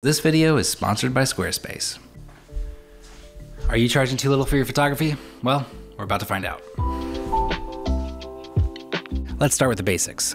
This video is sponsored by Squarespace. Are you charging too little for your photography? Well, we're about to find out. Let's start with the basics.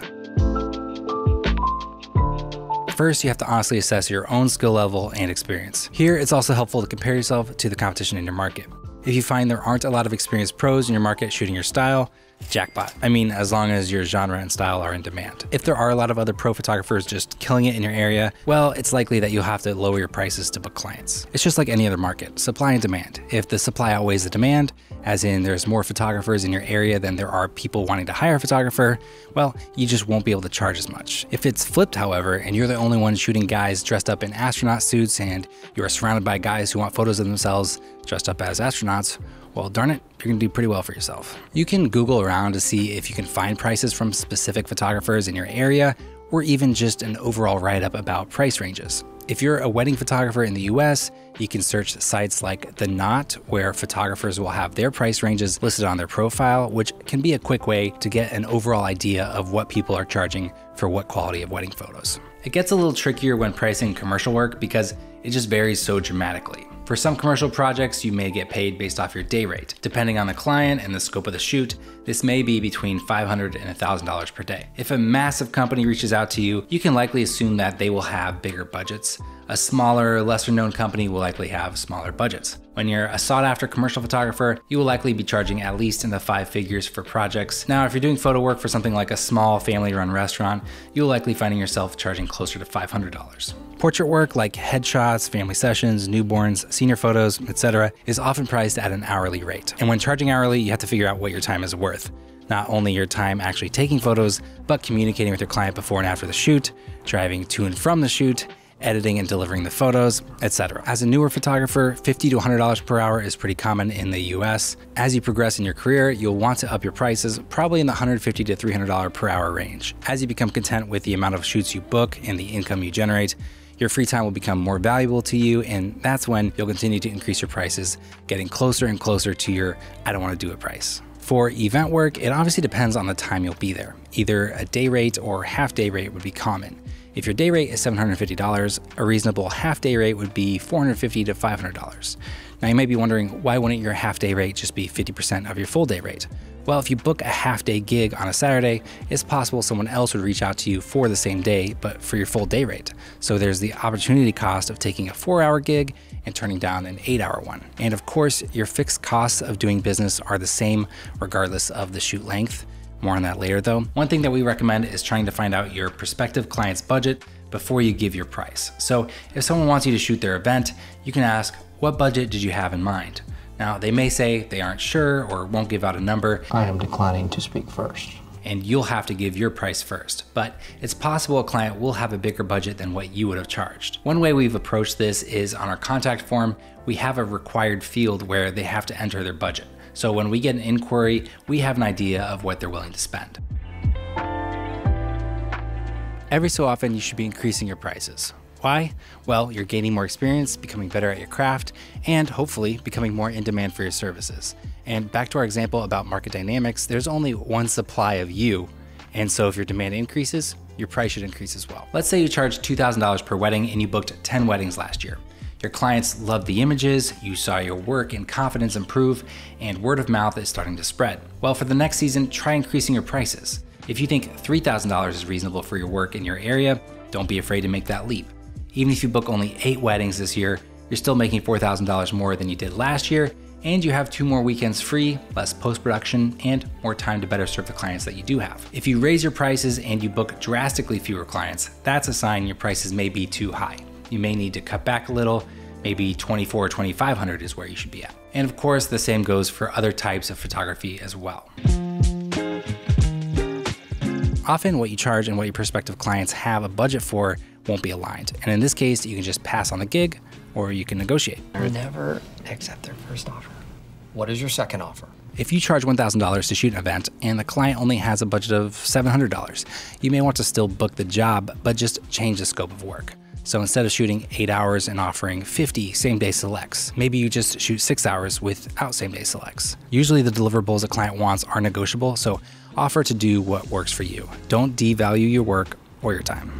First, you have to honestly assess your own skill level and experience. Here, it's also helpful to compare yourself to the competition in your market. If you find there aren't a lot of experienced pros in your market shooting your style, jackpot. I mean, as long as your genre and style are in demand. If there are a lot of other pro photographers just killing it in your area, well, it's likely that you'll have to lower your prices to book clients. It's just like any other market, supply and demand. If the supply outweighs the demand, as in there's more photographers in your area than there are people wanting to hire a photographer, well, you just won't be able to charge as much. If it's flipped, however, and you're the only one shooting guys dressed up in astronaut suits and you are surrounded by guys who want photos of themselves dressed up as astronauts, well, darn it, you're gonna do pretty well for yourself. You can Google around to see if you can find prices from specific photographers in your area or even just an overall write up about price ranges. If you're a wedding photographer in the US, you can search sites like The Knot, where photographers will have their price ranges listed on their profile, which can be a quick way to get an overall idea of what people are charging for what quality of wedding photos. It gets a little trickier when pricing commercial work because it just varies so dramatically. For some commercial projects, you may get paid based off your day rate. Depending on the client and the scope of the shoot, this may be between 500 and $1,000 per day. If a massive company reaches out to you, you can likely assume that they will have bigger budgets. A smaller, lesser known company will likely have smaller budgets. When you're a sought after commercial photographer, you will likely be charging at least in the five figures for projects. Now, if you're doing photo work for something like a small family run restaurant, you'll likely finding yourself charging closer to $500. Portrait work like headshots, family sessions, newborns, senior photos, etc., is often priced at an hourly rate. And when charging hourly, you have to figure out what your time is worth. Not only your time actually taking photos, but communicating with your client before and after the shoot, driving to and from the shoot, editing and delivering the photos, etc. As a newer photographer, 50 to $100 per hour is pretty common in the US. As you progress in your career, you'll want to up your prices probably in the 150 to $300 per hour range. As you become content with the amount of shoots you book and the income you generate, your free time will become more valuable to you, and that's when you'll continue to increase your prices, getting closer and closer to your I don't want to do it price. For event work, it obviously depends on the time you'll be there. Either a day rate or half day rate would be common. If your day rate is $750, a reasonable half day rate would be $450 to $500. Now you may be wondering, why wouldn't your half day rate just be 50% of your full day rate? Well, if you book a half day gig on a Saturday, it's possible someone else would reach out to you for the same day, but for your full day rate. So there's the opportunity cost of taking a four hour gig and turning down an eight hour one. And of course, your fixed costs of doing business are the same regardless of the shoot length. More on that later though. One thing that we recommend is trying to find out your prospective client's budget before you give your price. So if someone wants you to shoot their event, you can ask, what budget did you have in mind? Now, they may say they aren't sure or won't give out a number. I am declining to speak first. And you'll have to give your price first. But it's possible a client will have a bigger budget than what you would have charged. One way we've approached this is on our contact form, we have a required field where they have to enter their budget. So when we get an inquiry, we have an idea of what they're willing to spend. Every so often, you should be increasing your prices. Why? Well, you're gaining more experience, becoming better at your craft, and hopefully becoming more in demand for your services. And back to our example about market dynamics, there's only one supply of you. And so if your demand increases, your price should increase as well. Let's say you charge $2,000 per wedding and you booked 10 weddings last year. Your clients love the images, you saw your work and confidence improve, and word of mouth is starting to spread. Well, for the next season, try increasing your prices. If you think $3,000 is reasonable for your work in your area, don't be afraid to make that leap. Even if you book only eight weddings this year, you're still making $4,000 more than you did last year, and you have two more weekends free, less post production, and more time to better serve the clients that you do have. If you raise your prices and you book drastically fewer clients, that's a sign your prices may be too high you may need to cut back a little. Maybe 24 or 2500 is where you should be at. And of course, the same goes for other types of photography as well. Often, what you charge and what your prospective clients have a budget for won't be aligned. And in this case, you can just pass on the gig or you can negotiate. Never accept their first offer. What is your second offer? If you charge $1,000 to shoot an event and the client only has a budget of $700, you may want to still book the job, but just change the scope of work. So instead of shooting eight hours and offering 50 same day selects, maybe you just shoot six hours without same day selects. Usually the deliverables a client wants are negotiable, so offer to do what works for you. Don't devalue your work or your time.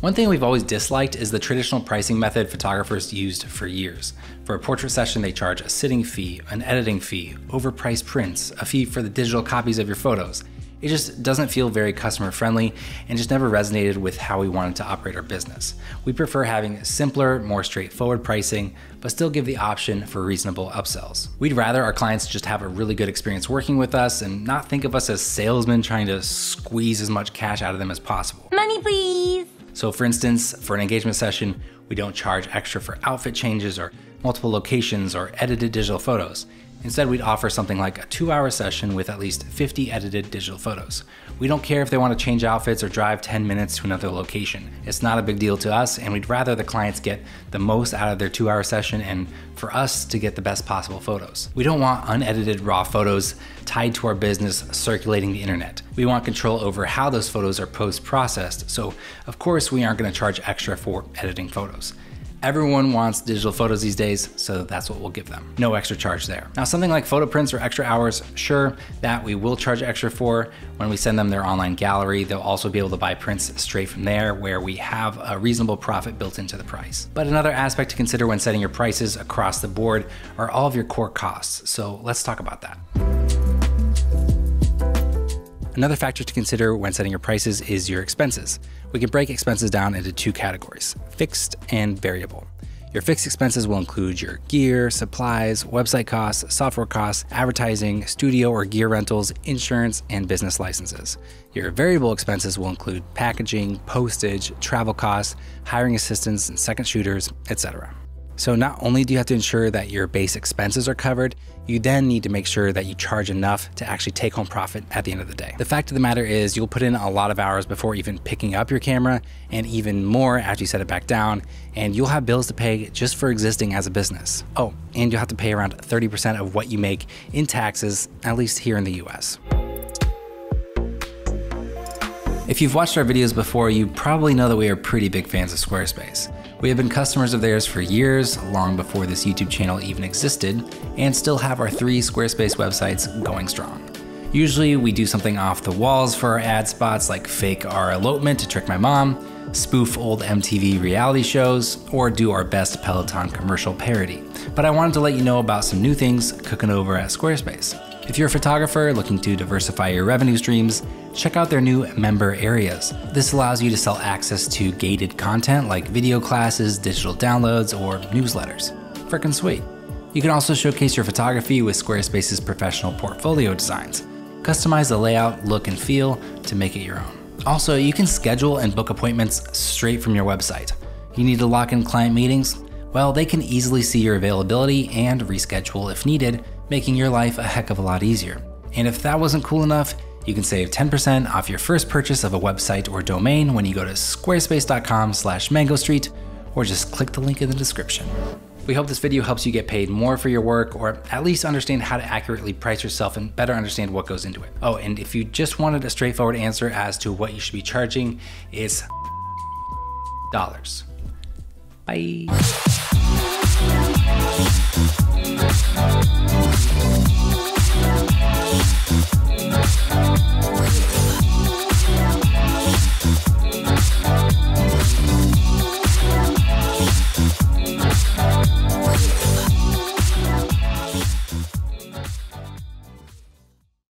One thing we've always disliked is the traditional pricing method photographers used for years. For a portrait session, they charge a sitting fee, an editing fee, overpriced prints, a fee for the digital copies of your photos. It just doesn't feel very customer friendly and just never resonated with how we wanted to operate our business. We prefer having simpler, more straightforward pricing, but still give the option for reasonable upsells. We'd rather our clients just have a really good experience working with us and not think of us as salesmen trying to squeeze as much cash out of them as possible. Money, please. So, for instance, for an engagement session, we don't charge extra for outfit changes or multiple locations or edited digital photos. Instead, we'd offer something like a two hour session with at least 50 edited digital photos. We don't care if they want to change outfits or drive 10 minutes to another location. It's not a big deal to us, and we'd rather the clients get the most out of their two hour session and for us to get the best possible photos. We don't want unedited raw photos tied to our business circulating the internet. We want control over how those photos are post processed, so of course, we aren't going to charge extra for editing photos. Everyone wants digital photos these days, so that's what we'll give them. No extra charge there. Now, something like photo prints or extra hours, sure, that we will charge extra for. When we send them their online gallery, they'll also be able to buy prints straight from there, where we have a reasonable profit built into the price. But another aspect to consider when setting your prices across the board are all of your core costs. So let's talk about that. Another factor to consider when setting your prices is your expenses. We can break expenses down into two categories fixed and variable. Your fixed expenses will include your gear, supplies, website costs, software costs, advertising, studio or gear rentals, insurance, and business licenses. Your variable expenses will include packaging, postage, travel costs, hiring assistants and second shooters, etc. So, not only do you have to ensure that your base expenses are covered, you then need to make sure that you charge enough to actually take home profit at the end of the day. The fact of the matter is, you'll put in a lot of hours before even picking up your camera, and even more after you set it back down, and you'll have bills to pay just for existing as a business. Oh, and you'll have to pay around 30% of what you make in taxes, at least here in the US. If you've watched our videos before, you probably know that we are pretty big fans of Squarespace. We have been customers of theirs for years, long before this YouTube channel even existed, and still have our three Squarespace websites going strong. Usually, we do something off the walls for our ad spots, like fake our elopement to trick my mom, spoof old MTV reality shows, or do our best Peloton commercial parody. But I wanted to let you know about some new things cooking over at Squarespace. If you're a photographer looking to diversify your revenue streams, check out their new member areas. This allows you to sell access to gated content like video classes, digital downloads, or newsletters. Frickin' sweet. You can also showcase your photography with Squarespace's professional portfolio designs. Customize the layout, look, and feel to make it your own. Also, you can schedule and book appointments straight from your website. You need to lock in client meetings? Well, they can easily see your availability and reschedule if needed, making your life a heck of a lot easier. And if that wasn't cool enough, you can save 10% off your first purchase of a website or domain when you go to squarespace.com slash mangostreet or just click the link in the description. We hope this video helps you get paid more for your work or at least understand how to accurately price yourself and better understand what goes into it. Oh, and if you just wanted a straightforward answer as to what you should be charging, it's dollars. Bye.